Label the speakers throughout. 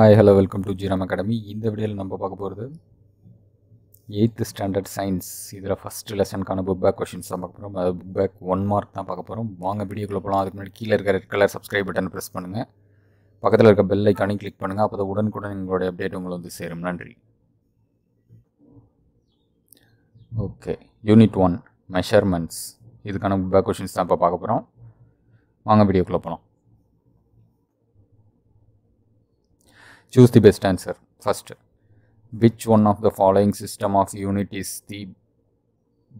Speaker 1: Hi hello welcome to ஜீரம் academy இந்த வீடியோவில் நம்ம பார்க்க போகிறது எயித்து ஸ்டாண்டர்ட் சயின்ஸ் இதில் ஃபஸ்ட்டு லெசனுக்கான புக் பேக் கொஷின்ஸ் தான் பார்க்க போகிறோம் அது புக் பேக் ஒன் மார்க் தான் பார்க்க போகிறோம் வாங்க வீடியோக்குள்ளே போகலாம் அதுக்கு முன்னாடி கீழே இருக்க red colour subscribe button press பண்ணுங்கள் பக்கத்தில் இருக்க பெல் ஐக்கானையும் கிளிக் பண்ணுங்கள் அப்போ தான் உடனுக்குடன் எங்களுடைய அப்டேட் உங்களுக்கு வந்து சேரும். நன்றி. ஓகே யூனிட் ஒன் மெஷர்மெண்ட்ஸ் இதுக்கான புக் பேக் கொஷின்ஸ் தான் இப்போ பார்க்க போகிறோம் வாங்க வீடியோக்குள்ளே போகலாம் choose the best answer. First which one of the following system of unit is the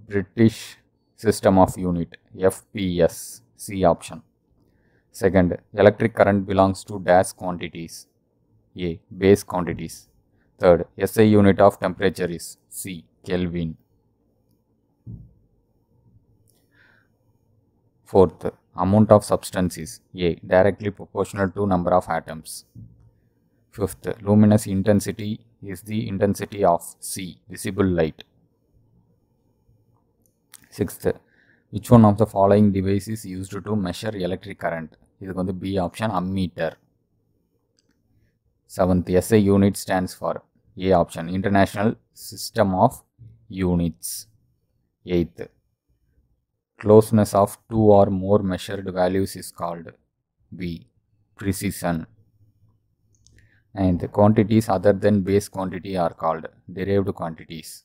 Speaker 1: british system of unit? Fps c option. Second electric current belongs to dash quantities. A base quantities. Third SI unit of temperature is c kelvin. Fourth amount of substance is a directly proportional to number of atoms Fifth, luminous intensity is the intensity of C, visible light. Sixth, which one of the following device is used to measure electric current? இதுக்கு வந்து B option ammeter. Seventh, SI unit stands for A option, International System of Units. Eighth, closeness of two or more measured values is called B, precision. and the quantities other than base quantity are called derived quantities.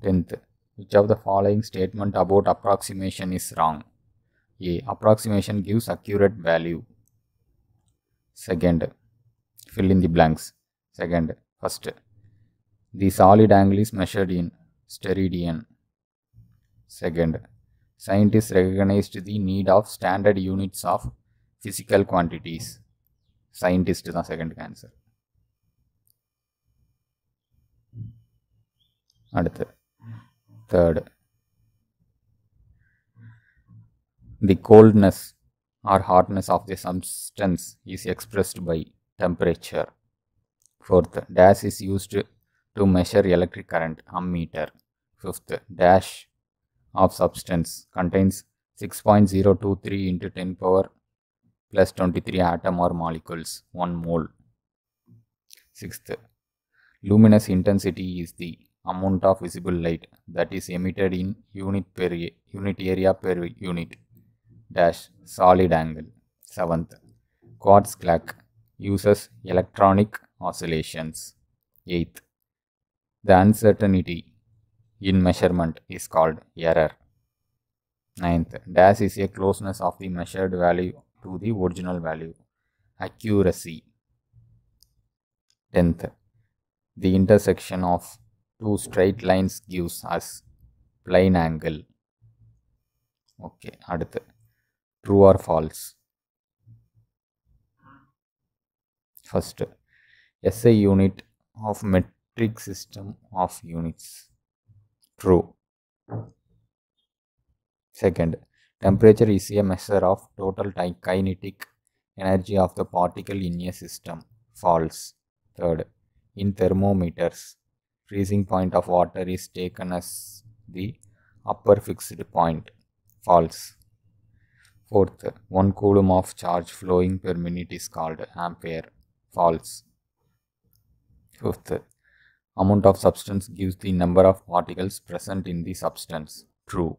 Speaker 1: 10th. Which of the following statement about approximation is wrong? A. Approximation gives accurate value. Second. Fill in the blanks. Second. First. The solid angle is measured in steradian. Second. Scientists recognized the need of standard units of physical quantities. Scientist தான் second answer அடுத்து third the coldness R hotness of the substance is expressed by temperature fourth dash is used to measure electric current ammeter fifth dash of substance contains six point zero two three into ten power plus 23 atom or molecules 1 mole. Sixth luminous intensity is the amount of visible light that is emitted in unit per unit area per unit. Dash solid angle. Seventh quartz clock uses electronic oscillations. Eighth the uncertainty in measurement is called error. Ninth dash is a closeness of the measured value to the original value. Accuracy. 10th. The intersection of two straight lines gives us plane angle. Okay, அடுத்து true or false. First, SI unit of metric system of units. True. Second, Temperature is a measure of total kinetic energy of the particle in a system. False. Third, in thermometers, freezing point of water is taken as the upper fixed point. False. Fourth, 1 coulomb of charge flowing per minute is called ampere. False. Fifth, amount of substance gives the number of particles present in the substance. True.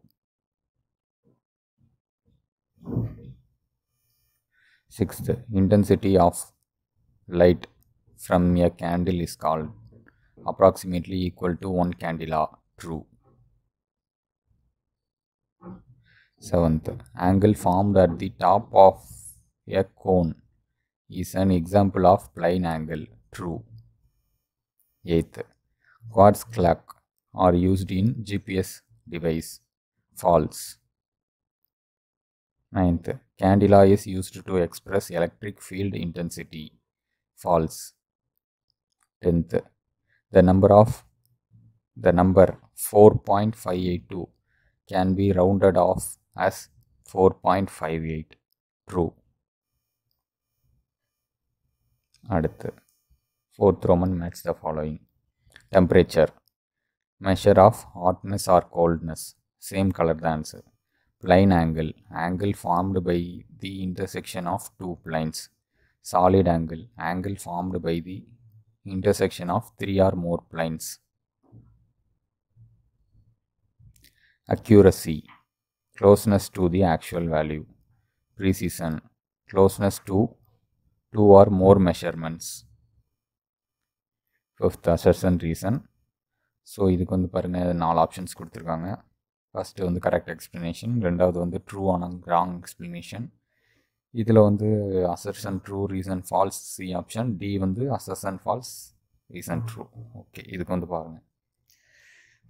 Speaker 1: Sixth, intensity of light from a candle is called approximately equal to 1 candela. True. Seventh, angle formed at the top of a cone is an example of plane angle. True. Eighth, quartz clock are used in GPS device. False. Ninth, candela is used to express electric field intensity. False. Tenth, the number of the number 4.582 can be rounded off as 4.58. True. அடுத்து fourth Roman match the following temperature measure of hotness or coldness same color the answer plane angle angle formed by the intersection of two planes solid angle angle formed by the intersection of three or more planes accuracy closeness to the actual value precision closeness to two or more measurements fifth assertion reason so இதுக்கு வந்து பாருங்கள் நாலு options கொடுத்துருக்காங்க first வந்து correct explanation ரெண்டாவது வந்து true ஆன wrong explanation இதில் வந்து assertion true reason false C option D வந்து assertion false reason true okay இதுக்கு வந்து பாருங்கள்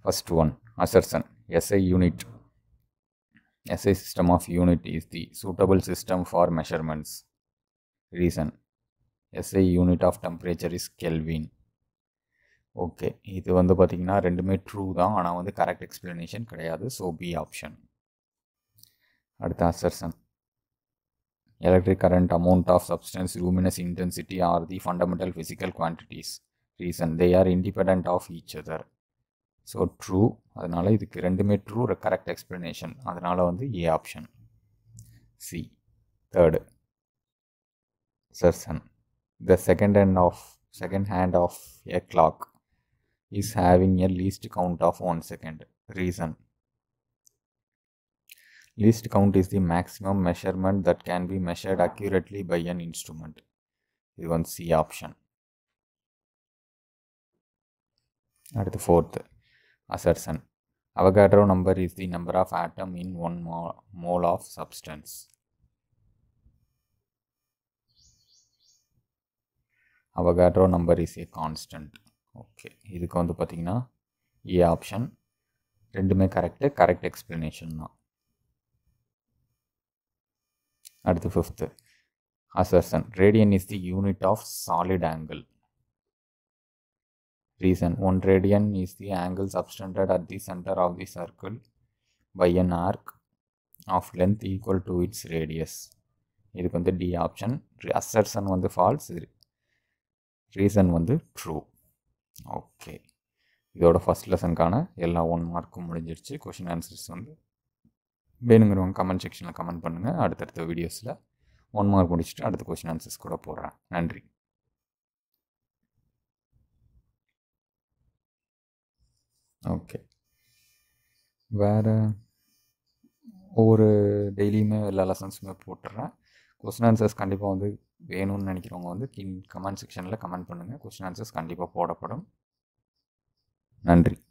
Speaker 1: first one assertion SI unit SI system of unit is the suitable system for measurements. Reason. SI unit of temperature is Kelvin. Okay. இது வந்து பார்த்திங்கன்னா ரெண்டுமே true தான். ஆனால் வந்து கரெக்ட் எக்ஸ்ப்ளனேஷன் கிடையாது. ஸோ பி ஆப்ஷன் அடுத்த assertion electric current amount of substance luminous intensity are the fundamental physical quantities reason they are independent of each other so true அதனால் இதுக்கு ரெண்டுமே ட்ரூ கரெக்ட் எக்ஸ்ப்ளனேஷன் அதனால் வந்து A option C third assertion the second hand of second hand of a clock is having a least count of one second reason least count is the maximum measurement that can be measured accurately by an instrument இது வந்து C option அடுத்து fourth assertion. Avogadro number is the number of atom in one mo- mole of substance. Avogadro number is a constant. Okay இதுக்கு வந்து பார்த்திங்கன்னா A option ரெண்டுமே correct correct explanation தான். அடுத்து fifth assertion radian is the unit of solid angle reason one radian is the angle subtended at the centre of the circle by an arc of length equal to its radius இதுக்கு வந்து D option assertion வந்து false reason வந்து true okay. இதோட first லெசனுக்கான எல்லா one மார்க்கும் முடிஞ்சிருச்சு. Question answers வந்து வேணுங்கிறவங்க கமெண்ட் செக்ஷனில் கமெண்ட் பண்ணுங்கள் அடுத்தடுத்த வீடியோஸில் ஒன் மார்க் முடிச்சுட்டு அடுத்த கொஷின் ஆன்சர்ஸ் கூட போடுறேன். நன்றி. ஓகே. வேறு ஒவ்வொரு டெய்லியுமே எல்லா லெசன்ஸுமே போட்டுடுறேன் கொஸ்டின் ஆன்சர்ஸ் கண்டிப்பாக வந்து வேணும்னு நினைக்கிறவங்க வந்து கின் கமெண்ட் செக்ஷனில் கமெண்ட் பண்ணுங்கள் கொஸ்டின் ஆன்சர்ஸ் கண்டிப்பாக போடப்படும். நன்றி.